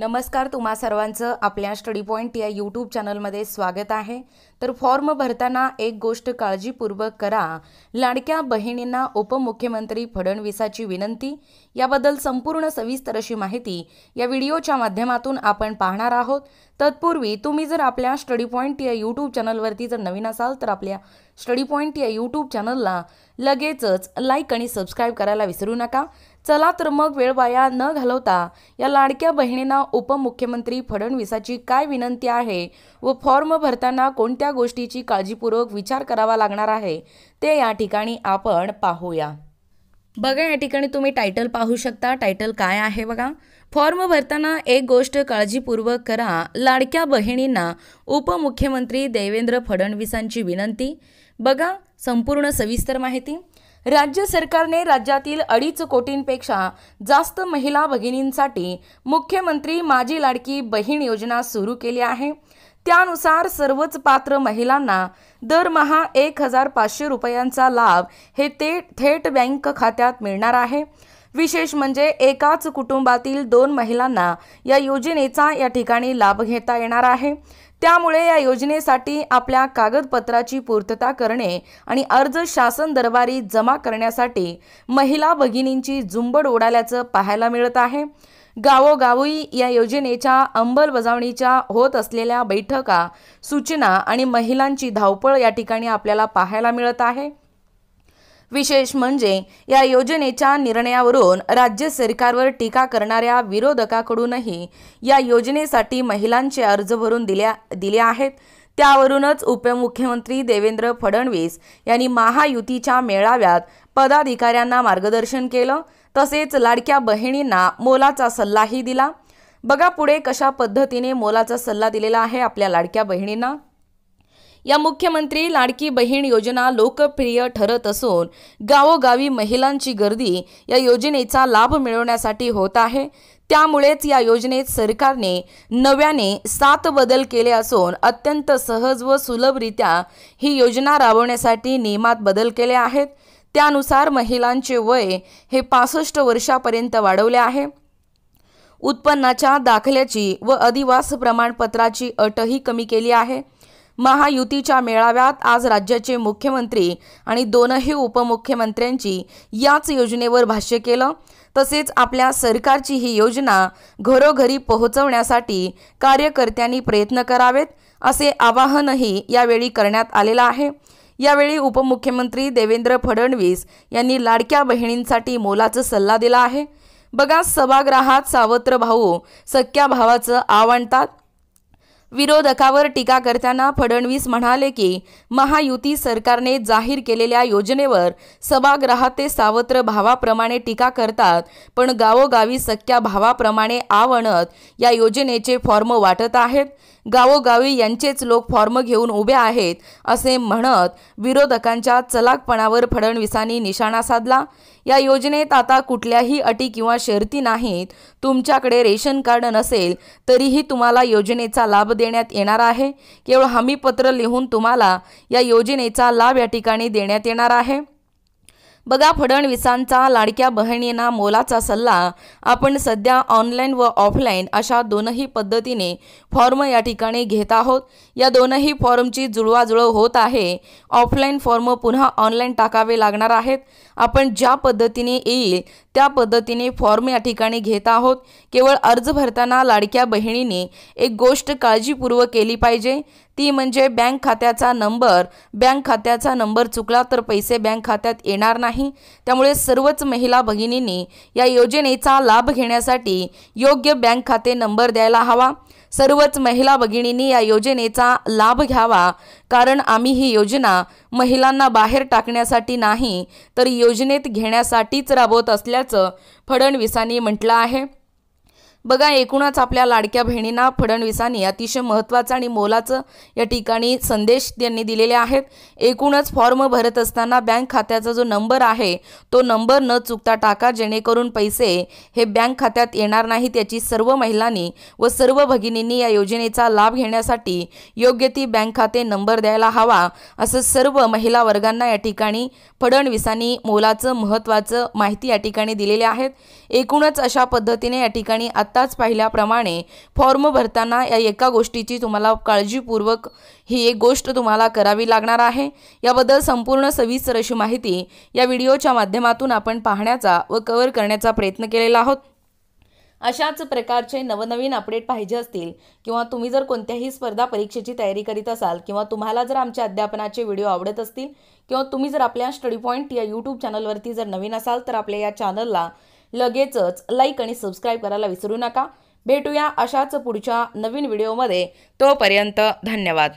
नमस्कार तुम्हा सर्वांचं आपल्या स्टडी पॉईंट या यूट्यूब चॅनलमध्ये स्वागत आहे. तर फॉर्म भरताना एक गोष्ट काळजीपूर्वक करा. लाडक्या बहिणींना उपमुख्यमंत्री फडणवीसाची विनंती याबद्दल संपूर्ण सविस्तर अशी माहिती या व्हिडिओच्या माध्यमातून आपण पाहणार आहोत. तत्पूर्वी तुम्ही जर आपल्या स्टडी पॉईंट या यूट्यूब चॅनलवरती जर नवीन असाल तर आपल्या स्टडी पॉईंट या यूट्यूब चॅनलला लगेचच लाईक आणि सबस्क्राईब करायला विसरू नका. चला तर मग वेळ वाया न घालवता या लाडक्या बहिणींना उपमुख्यमंत्री फडणवीसाची काय विनंती आहे व फॉर्म भरताना कोणत्या गोष्टीची काळजीपूर्वक विचार करावा लागणार आहे ते या ठिकाणी आपण पाहूया. बघा या ठिकाणी तुम्ही टायटल पाहू शकता. टायटल काय आहे बघा? फॉर्म भरताना एक गोष्ट काळजीपूर्वक करा. लाडक्या बहिणींना उपमुख्यमंत्री देवेंद्र फडणवीसांची विनंती. बघा संपूर्ण सविस्तर माहिती. राज्य सरकारने राज्यातील अडीच कोटींपेक्षा जास्त महिला भगिनींसाठी मुख्यमंत्री माझी लाडकी बहीण योजना सुरू केली आहे. त्यानुसार सर्वच पात्र महिलांना दरमहा एक हजार पाचशे रुपयांचा लाभ हे ते थेट बँक खात्यात मिळणार आहे. विशेष म्हणजे एकाच कुटुंबातील दोन महिलांना या योजनेचा या ठिकाणी लाभ घेता येणार आहे. त्यामुळे या योजनेसाठी आपल्या कागदपत्राची पूर्तता करणे आणि अर्ज शासन दरबारी जमा करण्यासाठी महिला भगिनींची झुंबड उडाल्याचं पाहायला मिळत आहे. गावोगावी या योजनेच्या अंमलबजावणीच्या होत असलेल्या बैठका सूचना आणि महिलांची धावपळ या ठिकाणी आपल्याला पाहायला मिळत आहे. विशेष म्हणजे या योजनेच्या निर्णयावरून राज्य सरकारवर टीका करणाऱ्या विरोधकाकडूनही या योजनेसाठी महिलांचे अर्ज भरून दिल्या दिले आहेत. त्यावरूनच उपमुख्यमंत्री देवेंद्र फडणवीस यांनी महायुतीच्या मेळाव्यात पदाधिकाऱ्यांना मार्गदर्शन केलं. तसेच लाडक्या बहिणींना मोलाचा सल्लाही दिला. बघा पुढे कशा पद्धतीने मोलाचा सल्ला दिलेला आहे आपल्या लाडक्या बहिणींना. या मुख्यमंत्री लाडकी बहीण योजना लोकप्रिय ठरत असून गावोगावी महिलांची गर्दी या योजनेचा लाभ मिळवण्यासाठी होत आहे. त्यामुळेच या योजनेत सरकारने नव्याने सात बदल केले असून अत्यंत सहज व सुलभरित्या ही योजना राबवण्यासाठी नियमात बदल केले आहेत. त्यानुसार महिलांचे वय हे पासष्ट वर्षापर्यंत वाढवले आहे. उत्पन्नाच्या दाखल्याची व अधिवास प्रमाणपत्राची अटही कमी केली आहे. महायुतीच्या मेळाव्यात आज राज्याचे मुख्यमंत्री आणि दोनही उपमुख्यमंत्र्यांची याच योजनेवर भाष्य केलं. तसेच आपल्या सरकारची ही योजना घरोघरी पोहोचवण्यासाठी कार्यकर्त्यांनी प्रयत्न करावेत असे आवाहनही यावेळी करण्यात आलेलं आहे. यावेळी उपमुख्यमंत्री देवेंद्र फडणवीस यांनी लाडक्या बहिणींसाठी मोलाचा सल्ला दिला आहे. बघा सभागृहात सावत्र भाऊ सख्या भावाचं आवणतात विरोधकावर टीका करताना फडणवीस म्हणाले की महायुती सरकारने जाहीर केलेल्या योजनेवर सभागृहात ते सावत्र भावाप्रमाणे टीका करतात पण गावोगावी सख्या भावाप्रमाणे आवणत या योजनेचे फॉर्म वाटत आहेत. गावोगावी यांचेच लोक फॉर्म घेऊन उभे आहेत असे म्हणत विरोधकांच्या चलाकपणावर फडणवीसांनी निशाणा साधला. या योजनेत आता कुठल्याही अटी किंवा शर्ती नाहीत. तुमच्याकडे रेशन कार्ड नसेल तरीही तुम्हाला योजनेचा लाभ देण्यात येणार आहे. केवळ हमीपत्र लिहून तुम्हाला या योजनेचा लाभ या ठिकाणी देण्यात येणार आहे. बघा फडणवीसांचा लाडक्या बहिणींना मोलाचा सल्ला. आपण सध्या ऑनलाईन व ऑफलाईन अशा दोनही पद्धतीने फॉर्म या ठिकाणी घेत आहोत. या दोनही फॉर्मची जुळवाजुळव होत आहे. ऑफलाईन फॉर्म पुन्हा ऑनलाईन टाकावे लागणार आहेत. आपण ज्या पद्धतीने येईल त्या पद्धतीने फॉर्म या ठिकाणी घेत आहोत. केवळ अर्ज भरताना लाडक्या बहिणीने एक गोष्ट काळजीपूर्वक केली पाहिजे. ती म्हणजे बँक खात्याचा नंबर. बँक खात्याचा नंबर चुकला तर पैसे बँक खात्यात येणार नाही. त्यामुळे सर्वच महिला भगिनींनी या योजनेचा लाभ घेण्यासाठी योग्य बँक खाते नंबर द्यायला हवा. सर्वच महिला भगिनींनी या योजनेचा लाभ घ्यावा. कारण आम्ही ही योजना महिलांना बाहेर टाकण्यासाठी नाही तर योजनेत घेण्यासाठीच राबवत असल्याचं फडणवीसांनी म्हटलं आहे. बघा एकूणच आपल्या लाडक्या बहिणींना फडणवीसांनी अतिशय महत्त्वाचं आणि मोलाचं या ठिकाणी संदेश त्यांनी दिलेले आहेत. एकूणच फॉर्म भरत असताना बँक खात्याचा जो नंबर आहे तो नंबर न चुकता टाका जेणेकरून पैसे हे बँक खात्यात येणार नाही. त्याची सर्व महिलांनी व सर्व भगिनींनी या योजनेचा लाभ घेण्यासाठी योग्य ती बँक खाते नंबर द्यायला हवा असं सर्व महिला वर्गांना या ठिकाणी फडणवीसांनी मोलाचं महत्त्वाचं माहिती या ठिकाणी दिलेली आहेत एकूणच अशा पद्धतीने या ठिकाणी आत्ताच पाहिल्याप्रमाणे फॉर्म भरताना या एका गोष्टीची तुम्हाला काळजीपूर्वक ही एक गोष्ट तुम्हाला करावी लागणार आहे. याबद्दल संपूर्ण सविस्तर अशी माहिती या व्हिडिओच्या माध्यमातून आपण पाहण्याचा व कव्हर करण्याचा प्रयत्न केलेला आहोत. अशाच प्रकारचे नवनवीन अपडेट पाहिजे असतील किंवा तुम्ही जर कोणत्याही स्पर्धा परीक्षेची तयारी करीत असाल किंवा तुम्हाला जर आमच्या अध्यापनाचे व्हिडिओ आवडत असतील किंवा तुम्ही जर आपल्या स्टडी पॉईंट या यूट्यूब चॅनलवरती जर नवीन असाल तर आपल्या या चॅनलला लगेचच लाईक आणि सबस्क्राईब करायला विसरू नका. भेटूया अशाच पुढच्या नवीन व्हिडिओमध्ये तोपर्यंत धन्यवाद.